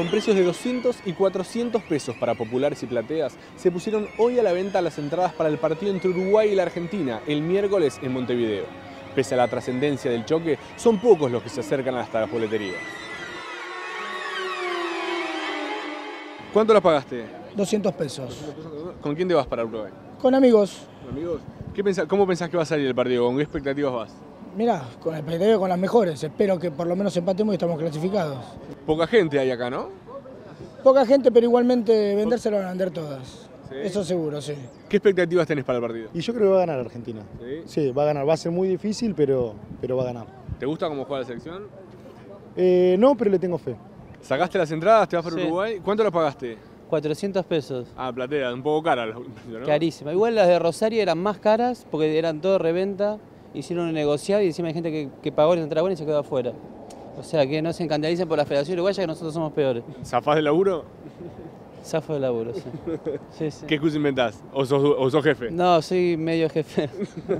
con precios de 200 y 400 pesos para populares y plateas, se pusieron hoy a la venta las entradas para el partido entre Uruguay y la Argentina el miércoles en Montevideo. Pese a la trascendencia del choque, son pocos los que se acercan hasta las boleterías. ¿Cuánto las pagaste? 200 pesos. ¿Con quién te vas para Uruguay? Con amigos. ¿Con amigos? ¿Qué pensás- ¿Cómo pensás que va a salir el partido? ¿Con qué expectativas vas? Mirá, con el PTV con las mejores. Espero que por lo menos empatemos y estamos clasificados. Poca gente hay acá, ¿no? Poca gente, pero igualmente vender se lo van a vender todas. Sí. Eso seguro, sí. ¿Qué expectativas tenés para el partido? Y yo creo que va a ganar Argentina. ¿Sí? Sí, va a ganar. Va a ser muy difícil, pero, pero va a ganar. ¿Te gusta cómo juega la selección? Eh, no, pero le tengo fe. ¿Sacaste las entradas? ¿Te vas para Sí. Uruguay? ¿Cuánto las pagaste? 400 pesos. Ah, platea, un poco cara. ¿no? Carísima. Igual las de Rosario eran más caras porque eran todo reventa. Hicieron un negociado y encima hay gente que, que pagó la entrada buena y se quedó afuera. O sea, que no se escandalicen por la Federación Uruguaya que nosotros somos peores. ¿Zafás del laburo? Zafo de laburo, sí. Sí, sí. ¿Qué excusa inventás? ¿O sos, o sos jefe? No, soy medio jefe.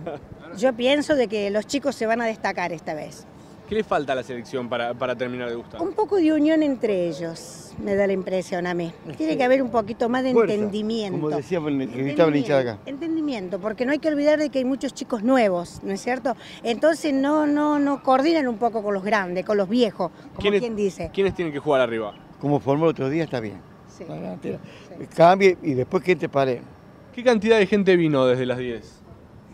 Yo pienso de que los chicos se van a destacar esta vez. ¿Qué le falta a la selección para, para terminar de gustar? Un poco de unión entre ellos, me da la impresión a mí. Tiene que haber un poquito más de Fuerza, entendimiento. Como decía, el que gritaba el hincha de acá. Entendimiento, porque no hay que olvidar de que hay muchos chicos nuevos, ¿no es cierto? Entonces no, no, no coordinan un poco con los grandes, con los viejos, como ¿Quiénes- quien dice. ¿Quiénes tienen que jugar arriba? Como formó el otro día, está bien. Sí. Cambie y después que te pare. ¿Qué cantidad de gente vino desde las 10?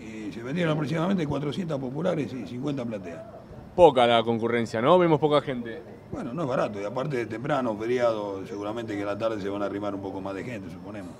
Y se vendieron aproximadamente 400 populares y 50 plateas. Poca la concurrencia, ¿no? Vemos poca gente. Bueno, no es barato y aparte de temprano, feriado, seguramente que a la tarde se van a arrimar un poco más de gente, suponemos.